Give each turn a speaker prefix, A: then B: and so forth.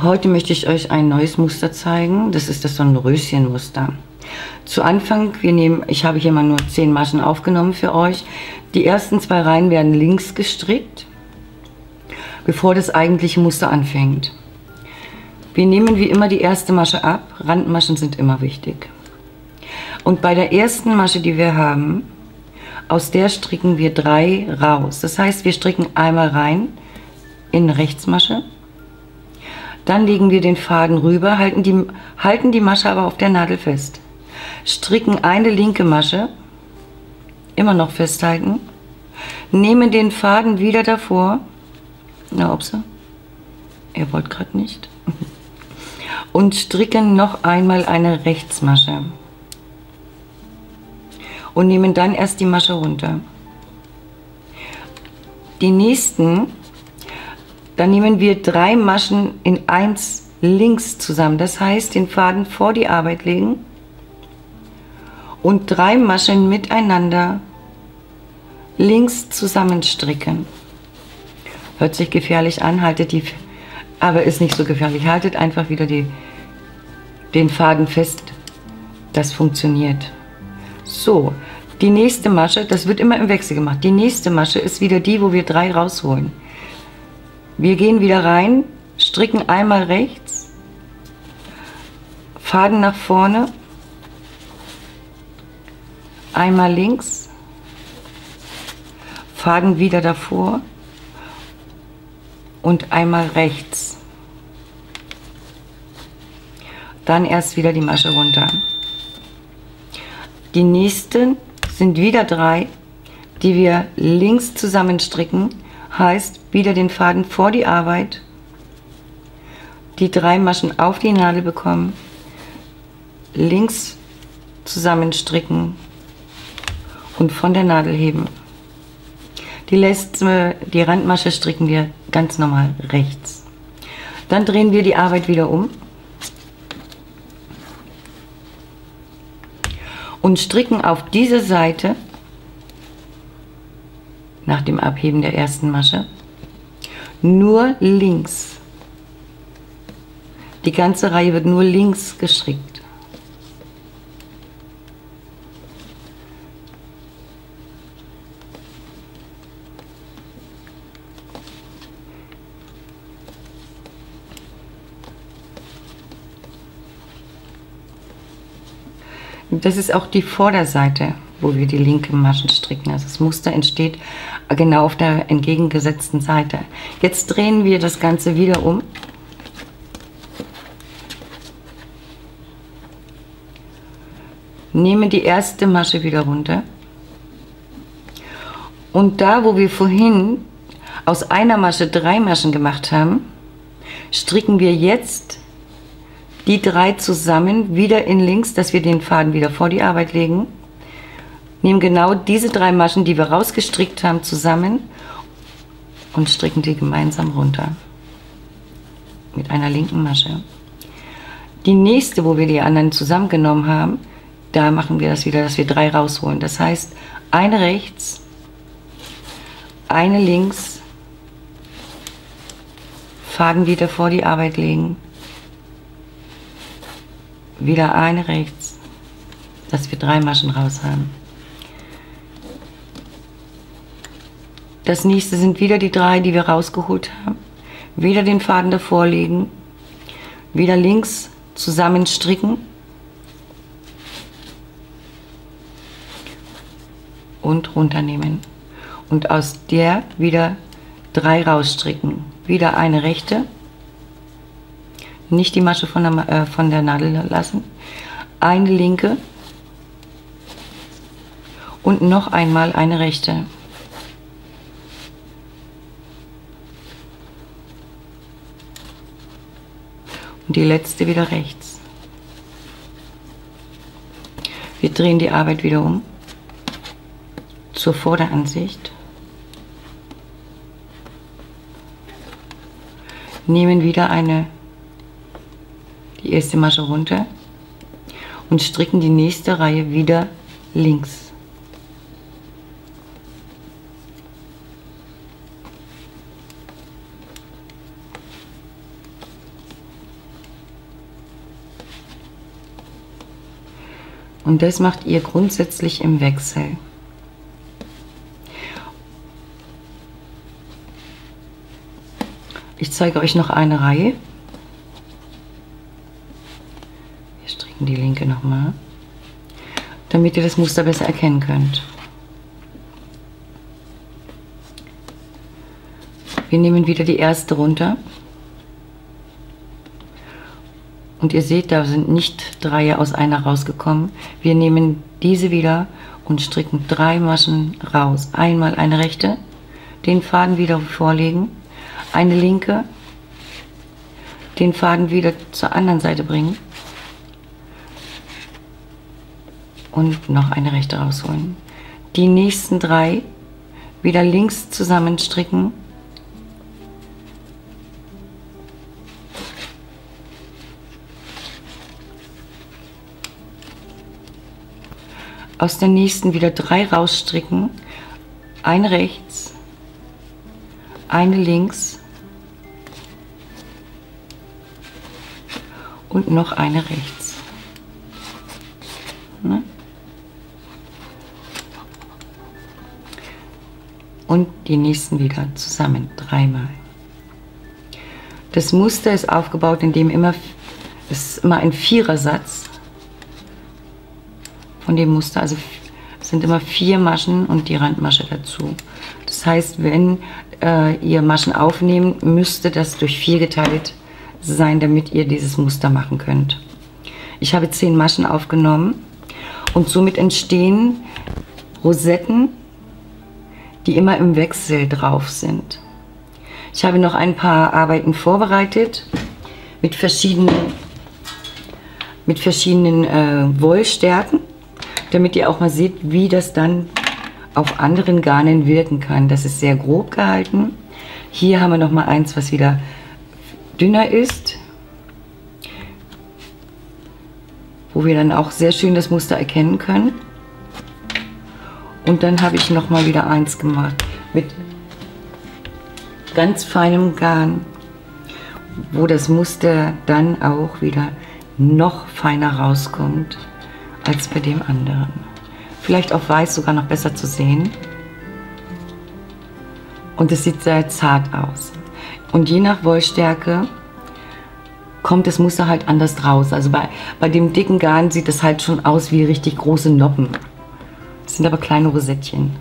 A: Heute möchte ich euch ein neues Muster zeigen. Das ist das Sonnenröschenmuster. Zu Anfang, wir nehmen, ich habe hier mal nur 10 Maschen aufgenommen für euch. Die ersten zwei Reihen werden links gestrickt, bevor das eigentliche Muster anfängt. Wir nehmen wie immer die erste Masche ab. Randmaschen sind immer wichtig. Und bei der ersten Masche, die wir haben, aus der stricken wir drei raus. Das heißt, wir stricken einmal rein in Rechtsmasche, dann legen wir den Faden rüber, halten die, halten die Masche aber auf der Nadel fest. Stricken eine linke Masche, immer noch festhalten, nehmen den Faden wieder davor, na upsa, ihr wollt gerade nicht, und stricken noch einmal eine Rechtsmasche. Und nehmen dann erst die Masche runter. Die nächsten dann nehmen wir drei Maschen in eins links zusammen. Das heißt, den Faden vor die Arbeit legen und drei Maschen miteinander links zusammenstricken. Hört sich gefährlich an, haltet die, aber ist nicht so gefährlich. Haltet einfach wieder die, den Faden fest. Das funktioniert. So, die nächste Masche, das wird immer im Wechsel gemacht. Die nächste Masche ist wieder die, wo wir drei rausholen. Wir gehen wieder rein, stricken einmal rechts, Faden nach vorne, einmal links, Faden wieder davor und einmal rechts. Dann erst wieder die Masche runter. Die nächsten sind wieder drei, die wir links zusammenstricken heißt wieder den Faden vor die Arbeit, die drei Maschen auf die Nadel bekommen, links zusammenstricken und von der Nadel heben. Die letzte, die Randmasche stricken wir ganz normal rechts. Dann drehen wir die Arbeit wieder um und stricken auf diese Seite nach dem Abheben der ersten Masche. Nur links. Die ganze Reihe wird nur links gestrickt. Das ist auch die Vorderseite wo wir die linke Maschen stricken. Also das Muster entsteht genau auf der entgegengesetzten Seite. Jetzt drehen wir das Ganze wieder um. Nehmen die erste Masche wieder runter. Und da, wo wir vorhin aus einer Masche drei Maschen gemacht haben, stricken wir jetzt die drei zusammen wieder in links, dass wir den Faden wieder vor die Arbeit legen nehmen genau diese drei Maschen, die wir rausgestrickt haben, zusammen und stricken die gemeinsam runter mit einer linken Masche. Die nächste, wo wir die anderen zusammengenommen haben, da machen wir das wieder, dass wir drei rausholen. Das heißt, eine rechts, eine links, Faden wieder vor die Arbeit legen, wieder eine rechts, dass wir drei Maschen raus haben. Das nächste sind wieder die drei, die wir rausgeholt haben. Wieder den Faden davor legen. Wieder links zusammenstricken. Und runternehmen. Und aus der wieder drei rausstricken. Wieder eine rechte. Nicht die Masche von der, äh, von der Nadel lassen. Eine linke. Und noch einmal eine rechte. Und die letzte wieder rechts. Wir drehen die Arbeit wieder um zur Vorderansicht. Nehmen wieder eine, die erste Masche runter und stricken die nächste Reihe wieder links. Und das macht ihr grundsätzlich im Wechsel. Ich zeige euch noch eine Reihe. Wir stricken die linke nochmal, damit ihr das Muster besser erkennen könnt. Wir nehmen wieder die erste runter. Und ihr seht, da sind nicht drei aus einer rausgekommen. Wir nehmen diese wieder und stricken drei Maschen raus. Einmal eine rechte, den Faden wieder vorlegen, eine linke, den Faden wieder zur anderen Seite bringen und noch eine rechte rausholen. Die nächsten drei wieder links zusammenstricken aus der nächsten wieder drei rausstricken, eine rechts, eine links und noch eine rechts. Ne? Und die nächsten wieder zusammen, dreimal. Das Muster ist aufgebaut, indem immer, es ist immer ein Vierersatz von dem Muster. Also sind immer vier Maschen und die Randmasche dazu. Das heißt, wenn äh, ihr Maschen aufnehmt, müsste das durch vier geteilt sein, damit ihr dieses Muster machen könnt. Ich habe zehn Maschen aufgenommen und somit entstehen Rosetten, die immer im Wechsel drauf sind. Ich habe noch ein paar Arbeiten vorbereitet mit verschiedenen, mit verschiedenen äh, Wollstärken damit ihr auch mal seht, wie das dann auf anderen Garnen wirken kann. Das ist sehr grob gehalten. Hier haben wir noch mal eins, was wieder dünner ist, wo wir dann auch sehr schön das Muster erkennen können. Und dann habe ich noch mal wieder eins gemacht mit ganz feinem Garn, wo das Muster dann auch wieder noch feiner rauskommt als bei dem anderen. Vielleicht auf weiß sogar noch besser zu sehen. Und es sieht sehr zart aus. Und je nach Wollstärke kommt das Muster halt anders raus. Also bei, bei dem dicken Garn sieht es halt schon aus wie richtig große Noppen. Das sind aber kleine Rosettchen.